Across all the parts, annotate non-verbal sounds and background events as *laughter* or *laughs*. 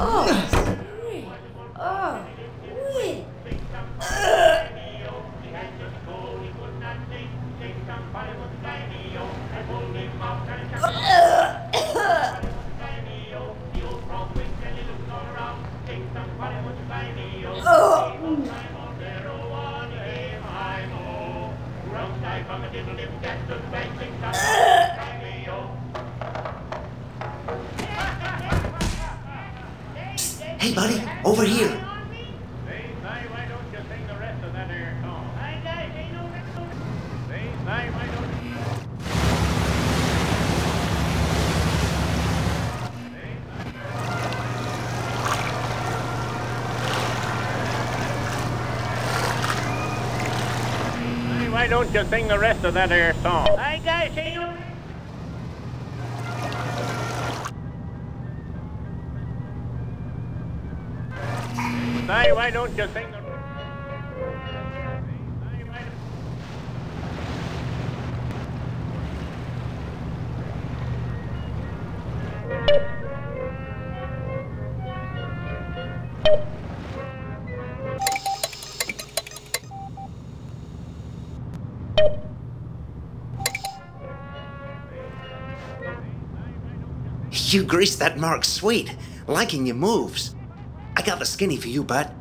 Oh, oh, oui. Hey, buddy, over here. Say, say, why don't you sing the rest of that air song? Hey, guys, ain't no why why don't you sing the You greased that mark sweet. Liking your moves. I got the skinny for you, bud.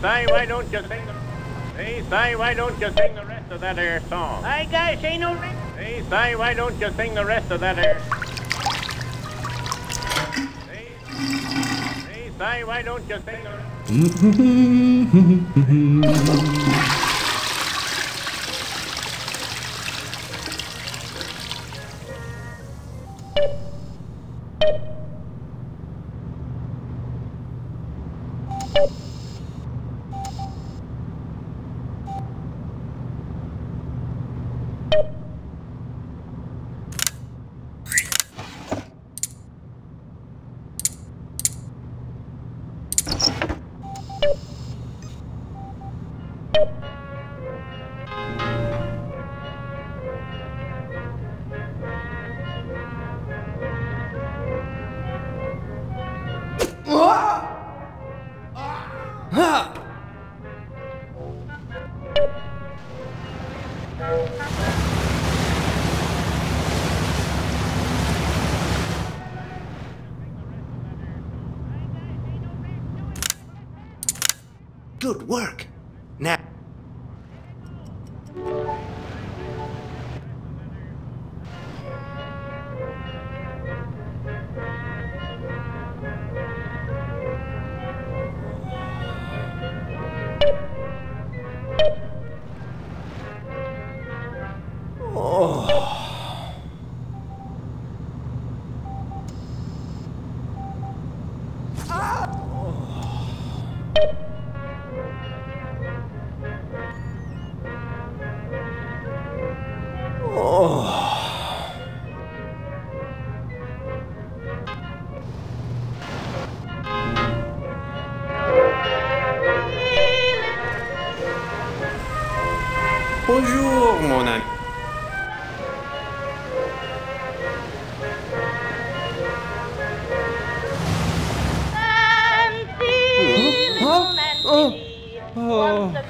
Say, say, why don't you sing the... Say, say, why don't you sing the rest of that air song? Hey, guys, ain't no... rest- Say, say, why don't you sing the rest of that air... Say, say, say, why don't you sing the... *laughs* Good work. Oh. Bonjour, mon ami. Nancy, little oh. oh.